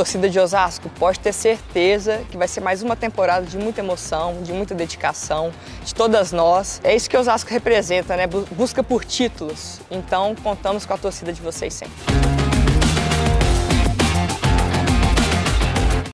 torcida de Osasco pode ter certeza que vai ser mais uma temporada de muita emoção, de muita dedicação, de todas nós. É isso que Osasco representa, né? Busca por títulos. Então, contamos com a torcida de vocês sempre.